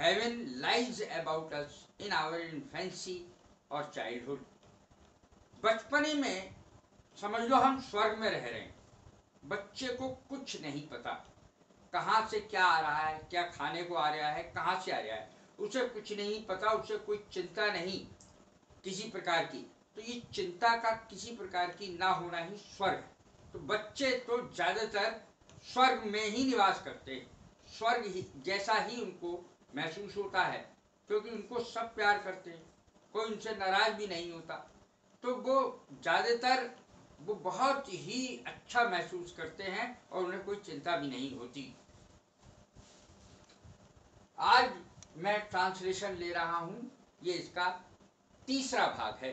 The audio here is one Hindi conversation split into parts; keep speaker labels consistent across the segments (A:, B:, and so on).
A: heaven lies about us in our infancy और चाइल्डहुड बचपने में, समझ लो हम स्वर्ग में रह रहे हैं। बच्चे को कुछ नहीं पता। कहाँ से क्या आ रहा है, क्या खाने को आ रहा है, कहाँ से आ रहा है। उसे कुछ नहीं पता, उसे कोई चिंता नहीं किसी प्रकार की। तो ये चिंता का किसी प्रकार की ना होना ही स्वर्ग तो बच्चे तो ज़्यादातर स्वर्ग में ही निवास करते हैं। स्वर्ग ही, जैसा ही उनको महसूस होता है, क्योंकि उनको सब प्यार करते हैं। कोई उनसे नाराज़ भी नहीं होता। तो वो ज़्यादातर वो बहुत ही अच्छा महसूस करते हैं और उन्हें कोई चिंता भी नहीं होती। आज मैं ट्रांसलेशन ले रहा हूँ। ये इसका तीसरा भाग है।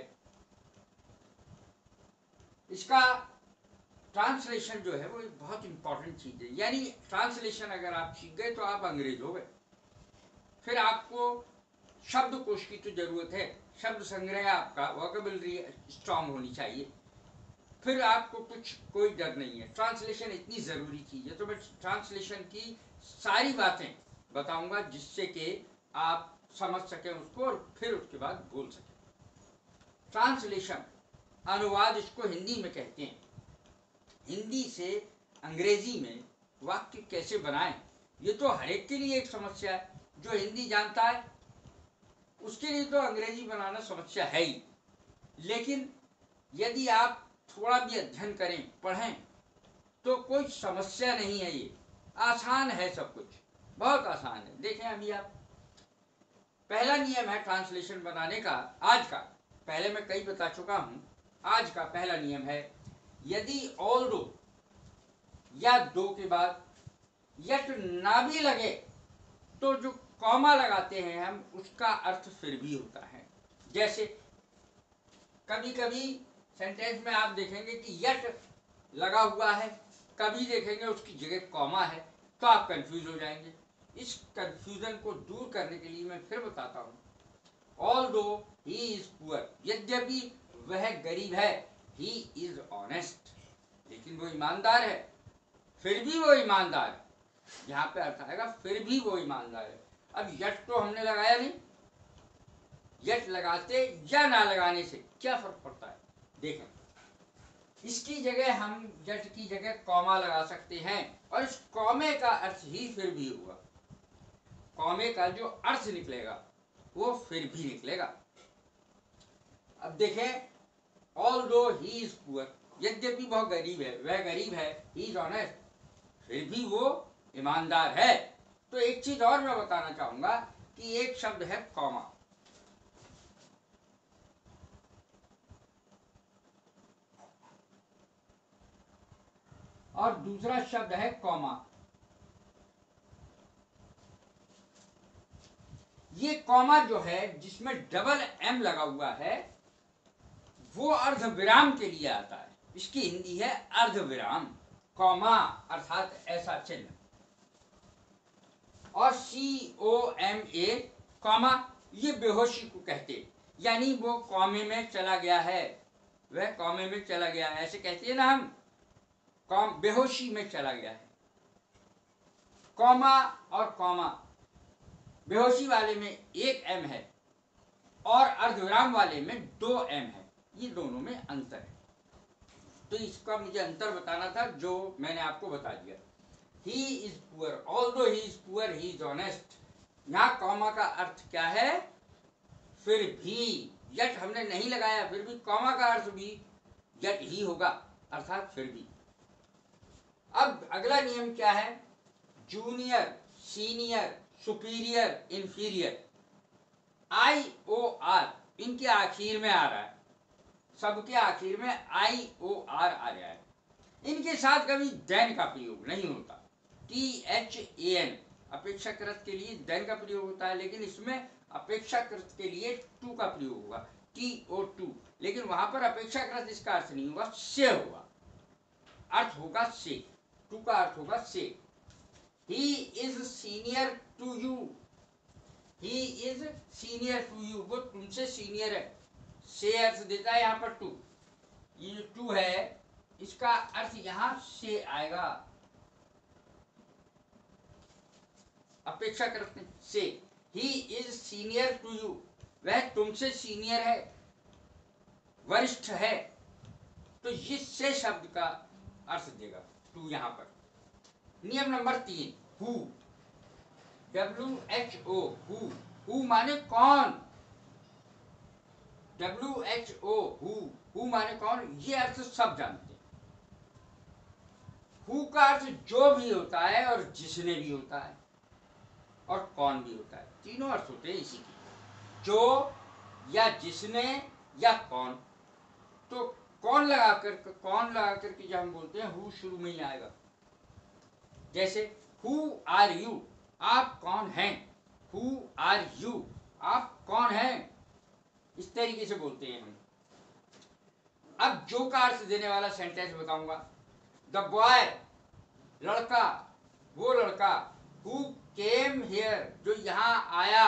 A: इसका ट्रांसलेशन जो है वो एक बहुत इंपॉर्टेंट चीज़ है। यानी ट्रांसलेशन अगर आप सीख गए तो आप अंग्रेज़ हो गए। फिर आपको शब्द कोश की तो ज़रूरत है। शब्द संग्रह आपका वोकेबलरी स्ट्रांग होनी चाहिए। फिर आपको कुछ, कोई डर नहीं है। ट्रांसलेशन इतनी ज़रूरी चीज़ है। तो मैं ट्रांसलेशन की सारी बातें बताऊँगा, जिससे कि आप समझ सकें उसको और फिर उसके बाद बोल सकें। ट्रांसलेशन अनुवाद इसको हिंदी में कहते हैं। हिंदी से अंग्रेज़ी में वाक्य कैसे बनाएँ, ये तो हर एक के लिए एक समस्या है। जो हिंदी जानता है, उसके लिए तो अंग्रेज़ी बनाना समस्या है ही। लेकिन यदि आप थोड़ा भी अध्ययन करें, पढ़ें तो कोई समस्या नहीं है ये। आसान है सब कुछ। बहुत आसान है। देखें अभी आप। पहला नियम है ट्रांसलेशन बनाने का, आज का। पहले मैं कई बता चुका हूँ। आज का पहला नियम है, यदि ऑल दो, या दो के बाद यट ना भी लगे तो जो कॉमा लगाते हैं हम, उसका अर्थ फिर भी होता है। जैसे कभी कभी सेंटेंस में आप देखेंगे कि यट लगा हुआ है, कभी देखेंगे उसकी जगह कॉमा है तो आप कंफ्यूज हो जाएँगे। इस कंफ्यूजन को दूर करने के लिए मैं फिर बताता हूँ। ऑल दो ही इज़ पुअर यद्यपि वह गरीब है ही इज़ ऑनेस्ट लेकिन वो ईमानदार है, फिर भी वो ईमानदार है। यहाँ पे अर्थ आएगा, फिर भी वो ईमानदार है। अब यट तो हमने लगाया नहीं। यट लगाते या ना लगाने से क्या फ़र्क पड़ता है? देखें। इसकी जगह हम जट की जगह कौमा लगा सकते हैं और इस कौमे का अर्थ ही फिर भी हुआ कौमे का जो अर्थ निकलेगा, वो फिर भी निकलेगा। अब देखें ऑल दो ही इज़ पुअर यद्यपि बहुत गरीब है, वह गरीब है ही इज़ ऑनेस्ट फिर भी वो ईमानदार है। तो एक चीज़ और मैं बताना चाहूँगा कि एक शब्द है कॉमा। और दूसरा शब्द है कॉमा। ये कॉमा जो है, जिसमें डबल एम लगा हुआ है, वो अर्ध विराम के लिए आता है। इसकी हिंदी है अर्ध विराम कॉमा अर्थात ऐसा चिन्ह। और सी ओ एम ए कॉमा ये बेहोशी को कहते यानी वो कॉमे में चला गया है। वह कॉमे में चला गया है। ऐसे कहते हैं ना हम, कॉम, बेहोशी में चला गया है। कॉमा और कॉमा, बेहोशी वाले में एक एम है और अर्धविराम वाले में दो एम है। ये दोनों में अंतर है। तो इसका मुझे अंतर बताना था जो मैंने आपको बता दिया। ही is poor although he is poor he is honest यहाँ कॉमा का अर्थ क्या है? फिर भी, यट हमने नहीं लगाया, फिर भी कॉमा का अर्थ भी यट ही होगा, अर्थात फिर भी। अब अगला नियम क्या है? Junior senior superior inferior I O R इनके आखिर में आ रहा है। सबके आखिर में आई ओ आर आ रहा है। इनके साथ कभी दैन का प्रयोग नहीं होता। टी एच ए एन अपेक्षाकृत के लिए दैन का प्रयोग होता है, लेकिन इसमें अपेक्षाकृत के लिए टू का प्रयोग होगा टी ओ टू लेकिन वहाँ पर अपेक्षाकृत इसका अर्थ नहीं होगा, से होगा। अर्थ होगा से टू का अर्थ होगा से। He is senior to you he is senior to you वो तुमसे सीनियर है, से अर्थ देता है यहाँ पर टू ये टू है, इसका अर्थ यहाँ से आएगा। अपेक्षा करते से he is senior to you वह तुमसे सीनियर है, वरिष्ठ है। तो ये से शब्द का अर्थ देगा। टू यहाँ पर। नियम नंबर तीन who W H O who who माने कौन? W H O who who माने कौन? ये अर्थ सब जानते हैं। हु का अर्थ जो भी होता है और जिसने भी होता है। और कौन भी होता है। तीनों अर्थ होते हैं इसी के। जो या जिसने या कौन। तो कौन लगा कर, कौन लगा करके जब हम बोलते हैं, हु शुरू में ही आएगा। जैसे, हु आर यू, आप कौन हैं? हु आर यू, आप कौन हैं? इस तरीके से बोलते हैं हम। अब जो का अर्थ देने वाला सेंटेंस बताऊँगा। द बॉय लड़का, वो लड़का हु केम हियर जो यहाँ आया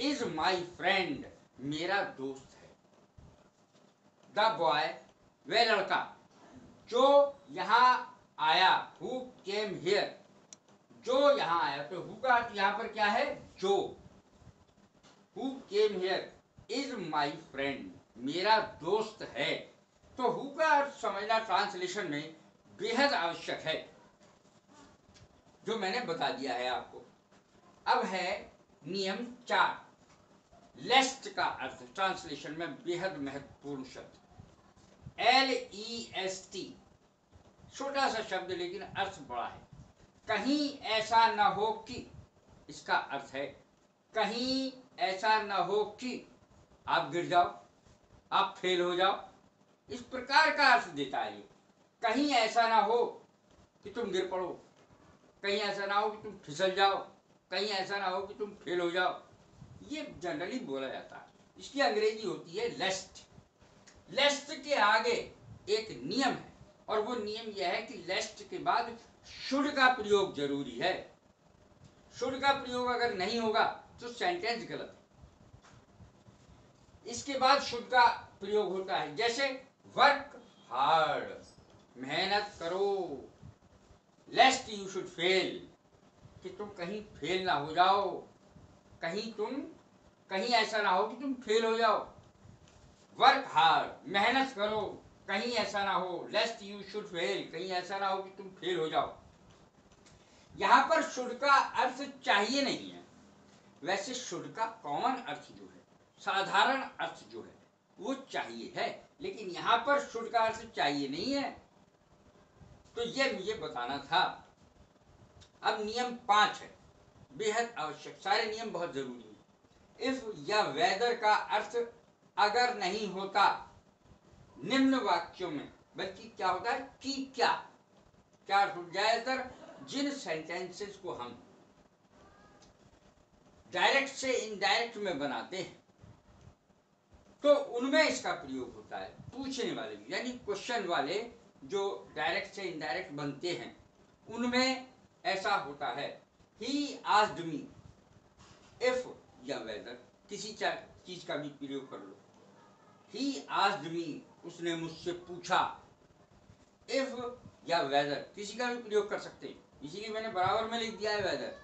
A: इज़ माई फ्रेंड मेरा दोस्त है। द बॉय वह लड़का, जो यहाँ आया हु केम हियर जो यहाँ आया तो हु का यहाँ पर क्या है? जो। Who came here is my friend मेरा दोस्त है। तो हु का समझना ट्रांसलेशन में बेहद आवश्यक है। जो मैंने बता दिया है आपको। अब है नियम चार। लेस्ट का अर्थ ट्रांसलेशन में बेहद महत्वपूर्ण शब्द। एल ई एस टी छोटा सा शब्द, लेकिन अर्थ बड़ा है। कहीं ऐसा न हो कि, इसका अर्थ है, कहीं ऐसा न हो कि आप गिर जाओ, आप फेल हो जाओ। इस प्रकार का अर्थ देता है ये। कहीं ऐसा ना हो कि तुम गिर पड़ो। कहीं ऐसा ना हो कि तुम फिसल जाओ, कहीं ऐसा ना हो कि तुम फेल हो जाओ। ये जनरली बोला जाता है। इसकी अंग्रेज़ी होती है लेस्ट लेस्ट के आगे एक नियम है, और वो नियम यह है कि लेस्ट के बाद शुड का प्रयोग ज़रूरी है। शुड का प्रयोग अगर नहीं होगा तो सेंटेंस गलत है। इसके बाद शुड का प्रयोग होता है, जैसे वर्क हार्ड मेहनत लेस्ट यू शुड फेल कि तुम कहीं फेल ना हो जाओ। कहीं तुम, कहीं ऐसा ना हो कि तुम फेल हो जाओ। वर्क हार्ड मेहनत करो, कहीं ऐसा ना हो लेस्ट यू शुड फेल कहीं ऐसा ना हो कि तुम फेल हो जाओ। यहाँ पर शुड का अर्थ चाहिए नहीं है। वैसे शुड का कॉमन अर्थ जो है, साधारण अर्थ जो है, वो चाहिए है। लेकिन यहाँ पर शुड का अर्थ चाहिए नहीं है। तो ये मुझे बताना था अब नियम पाँच है। बेहद आवश्यक। सारे नियम बहुत ज़रूरी है। इफ़ या वेदर का अर्थ अगर नहीं होता, निम्न वाक्यों में, बल्कि क्या होता है? कि क्या? क्या ज़्यादातर जिन सेंटेंसेस को हम डायरेक्ट से इनडायरेक्ट में बनाते हैं तो उनमें इसका प्रयोग होता है। पूछने वाले, यानी क्वेश्चन वाले जो डायरेक्ट से इनडायरेक्ट बनते हैं, उनमें ऐसा होता है। ही आस्ड मी इफ़ या वेदर किसी चीज़ का भी प्रयोग कर लो। ही आस्ड मी उसने मुझसे पूछा इफ़ या वेदर किसी का भी प्रयोग कर सकते हैं। इसीलिए मैंने बराबर में लिख दिया है वेदर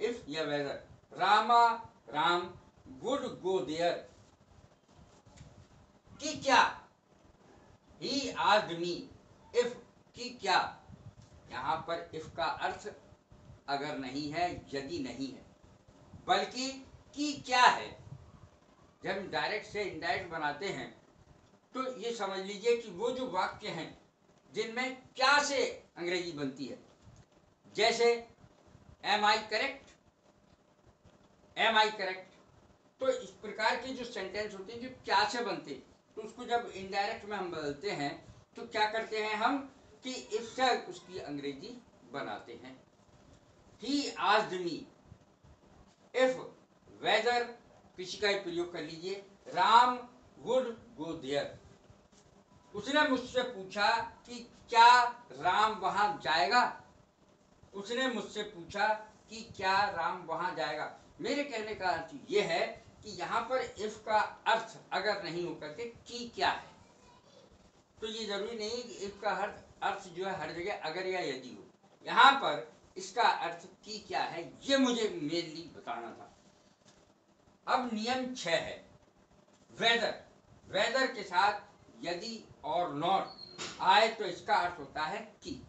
A: इफ़ या whether Rama, Ram, good, go, there. कि क्या? ही आस्ड मी इफ़ कि क्या? यहाँ पर इफ़ का अर्थ अगर नहीं है, यदि नहीं है। बल्कि कि क्या है? जब हम डायरेक्ट से इनडायरेक्ट बनाते हैं तो ये समझ लीजिए कि वो जो वाक्य हैं, जिनमें क्या से अंग्रेज़ी बनती है। जैसे am I correct am I correct तो इस प्रकार के जो सेंटेंस होते हैं, जो क्या से बनते हैं तो उसको जब इनडायरेक्ट में हम बदलते हैं तो क्या करते हैं हम? कि इससे उसकी अंग्रेज़ी बनाते हैं। ही आज मी इफ़ वेदर किसी का प्रयोग कर लीजिए। राम वुड गो देयर उसने मुझसे पूछा कि क्या राम वहाँ जाएगा? उसने मुझसे पूछा कि क्या राम वहाँ जाएगा? मेरे कहने का अर्थ यह है कि यहाँ पर इफ़ का अर्थ अगर नहीं होकर के की क्या है? तो ये ज़रूरी नहीं कि इफ़ का हर अर्थ जो है हर जगह अगर या यदि हो। यहाँ पर इसका अर्थ की क्या है, ये मुझे मेनली बताना था। अब नियम छह है। वेदर वेदर के साथ यदि और नॉट आए तो इसका अर्थ होता है कि।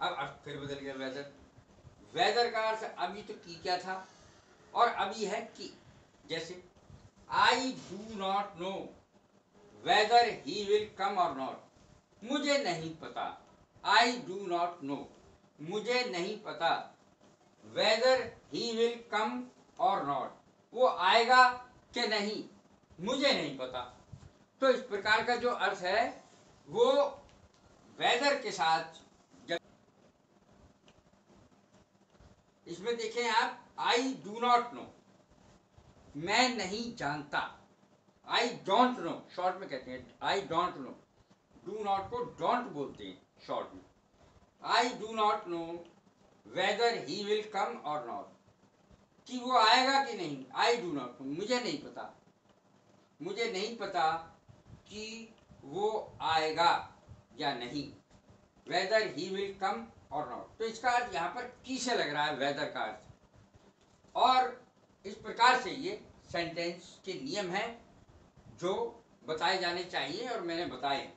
A: अब अर्थ फिर बदल गया वेदर वेदर का अर्थ अभी तो की क्या था? और अभी है कि। जैसे I do not know whether he will come or not मुझे नहीं पता। आई डू नॉट नो मुझे नहीं पता वेदर ही विल कम और नॉट वो आएगा कि नहीं, मुझे नहीं पता। तो इस प्रकार का जो अर्थ है, वो वेदर के साथ इसमें देखें आप आई डू नॉट नो मैं नहीं जानता। आई डोंट नो शॉर्ट में कहते हैं I don't know do not को डोंट बोलते हैं शॉर्ट में. I do not know whether he will come or not कि वो आएगा कि नहीं? आई डू नॉट नो मुझे नहीं पता. मुझे नहीं पता कि वो आएगा या नहीं. वेदर ही विल कम और नॉट तो इसका अर्थ यहाँ पर की से लग रहा है वेदर का अर्थ. और इस प्रकार से ये सेंटेंस के नियम हैं। जो बताए जाने चाहिए और मैंने बताए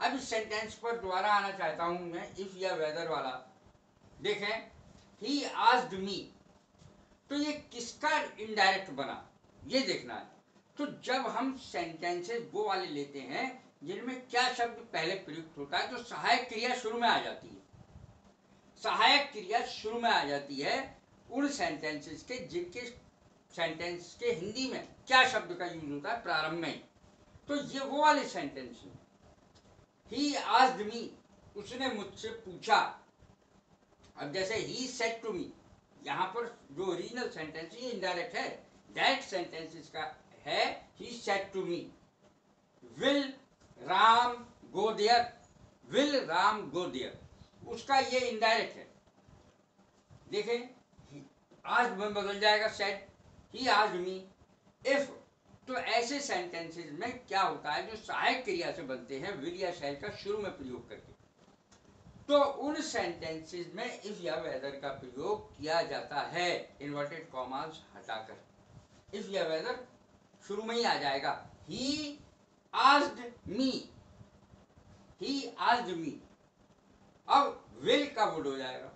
A: अब इस सेंटेंस पर दोबारा आना चाहता हूँ मैं इफ़ या वेदर वाला। देखें ही आस्ड मी तो ये किसका इनडायरेक्ट बना? ये देखना है। तो जब हम सेंटेंसेस वो वाले लेते हैं, जिनमें क्या शब्द पहले प्रयुक्त होता है तो सहायक क्रिया शुरू में आ जाती है। सहायक क्रिया शुरू में आ जाती है उन सेंटेंसेस के जिनके सेंटेंस के हिंदी में क्या शब्द का यूज़ होता है? प्रारंभ में तो ये वो वाले सेंटेंस हैं। ही आस्ड मी उसने मुझसे पूछा। अब जैसे ही सेट टू मी यहाँ पर जो ओरिजिनल सेंटेंस ये इनडायरेक्ट है। डायरेक्ट सेंटेंस इसका है he said to me will Ram go there will Ram go there उसका ये इनडायरेक्ट है। देखें आज में बदल जाएगा सेट ही आज मी इफ़ तो ऐसे सेंटेंसेस में क्या होता है जो सहायक क्रिया से बनते हैं विल या शैल का शुरू में प्रयोग करके। तो उन सेंटेंसेस में इफ़ या वेदर का प्रयोग किया जाता है इन्वर्टेड कॉमास हटाकर। इफ़ या वेदर शुरू में ही आ जाएगा। ही आस्ड मी ही आस्ड मी अब विल का वुड हो जाएगा?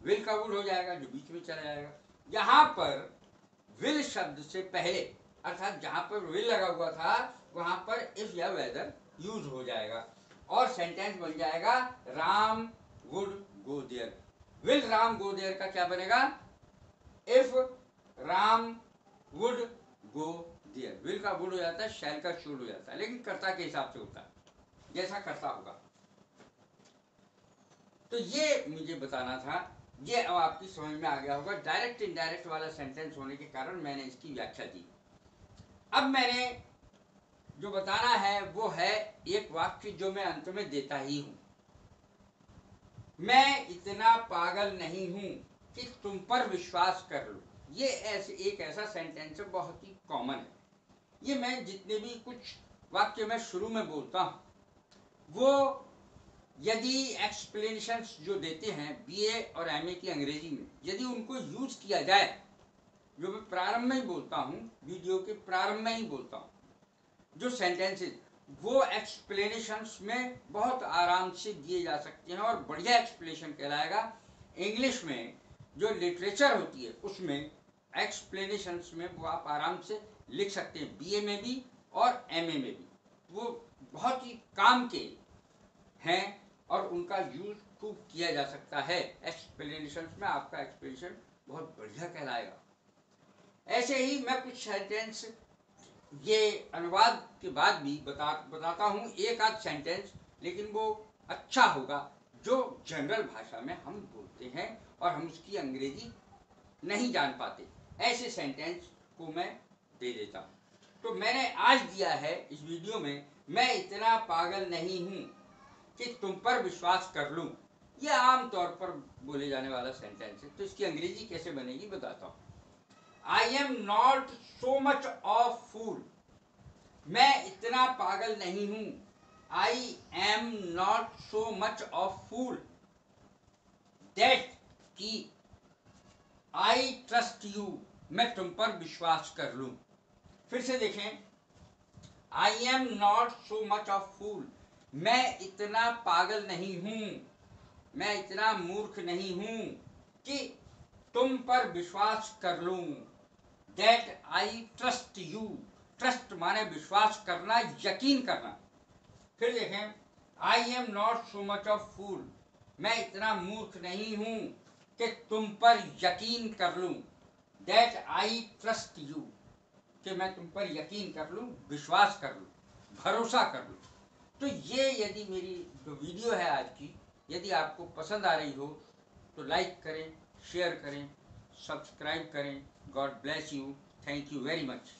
A: विल का वुड हो जाएगा? जो बीच में चला जाएगा। यहाँ पर विल शब्द से पहले, अर्थात जहाँ पर विल लगा हुआ था, वहाँ पर इफ़ या वेदर यूज़ हो जाएगा। और सेंटेंस बन जाएगा, Ram would go there will Ram go there का क्या बनेगा? If Ram would go there will का वुड हो जाता है शैल का शुड हो जाता है, लेकिन कर्ता के हिसाब से होता है। जैसा कर्ता होगा। तो ये मुझे बताना था ये अब आपकी समझ में आ गया होगा डायरेक्ट इनडायरेक्ट वाला सेंटेंस होने के कारण मैंने इसकी व्याख्या दी अब मैंने जो बताना है, वो है एक वाक्य जो मैं अंत में देता ही हूँ। मैं इतना पागल नहीं हूँ कि तुम पर विश्वास कर लो। ये ऐसे, एक ऐसा सेंटेंस बहुत ही कॉमन है। ये मैं जितने भी कुछ वाक्य मैं शुरू में बोलता हूँ, वो यदि एक्सप्लेनेशन जो देते हैं बीए और एमए की अंग्रेज़ी में, यदि उनको यूज़ किया जाए, जो मैं प्रारंभ में ही बोलता हूँ वीडियो के प्रारंभ में ही बोलता हूँ, जो सेंटेंसेस वो एक्सप्लेनेशंस में बहुत आराम से दिए जा सकते हैं और बढ़िया एक्सप्लेनेशन कहलाएगा। इंग्लिश में जो लिटरेचर होती है, उसमें एक्सप्लेनेशंस में वो आप आराम से लिख सकते हैं बीए में भी और एमए में भी। वो बहुत ही काम के हैं और उनका यूज़ खूब किया जा सकता है। एक्सप्लेनेशन में आपका एक्सप्लेनेशन बहुत बढ़िया कहलाएगा। ऐसे ही मैं कुछ सेंटेंस ये अनुवाद के बाद भी बता, बताता हूँ। एक आध सेंटेंस लेकिन वो अच्छा होगा, जो जनरल भाषा में हम बोलते हैं और हम उसकी अंग्रेज़ी नहीं जान पाते। ऐसे सेंटेंस को मैं दे देता हूँ। तो मैंने आज दिया है इस वीडियो में, मैं इतना पागल नहीं हूँ। कि तुम पर विश्वास कर लूँ। ये आम तौर पर बोले जाने वाला सेंटेंस है। तो इसकी अंग्रेज़ी कैसे बनेगी बताता हूँ। I am not so much of fool मैं इतना पागल नहीं हूँ। I am not so much of fool that की आई ट्रस्ट यू मैं तुम पर विश्वास कर लूँ। फिर से देखें। I am not so much of fool मैं इतना पागल नहीं हूँ। मैं इतना मूर्ख नहीं हूँ कि तुम पर विश्वास कर लूँ। That I trust you trust माने विश्वास करना, यकीन करना। फिर देखें I am not so much of fool मैं इतना मूर्ख नहीं हूँ कि तुम पर यकीन कर लूँ। दैट आई ट्रस्ट यू कि मैं तुम पर यकीन कर लूँ, विश्वास कर लूँ, भरोसा कर लूँ। तो ये यदि मेरी जो वीडियो है आज की, यदि आपको पसंद आ रही हो तो लाइक करें शेयर करें सब्सक्राइब करें। God bless you thank you very much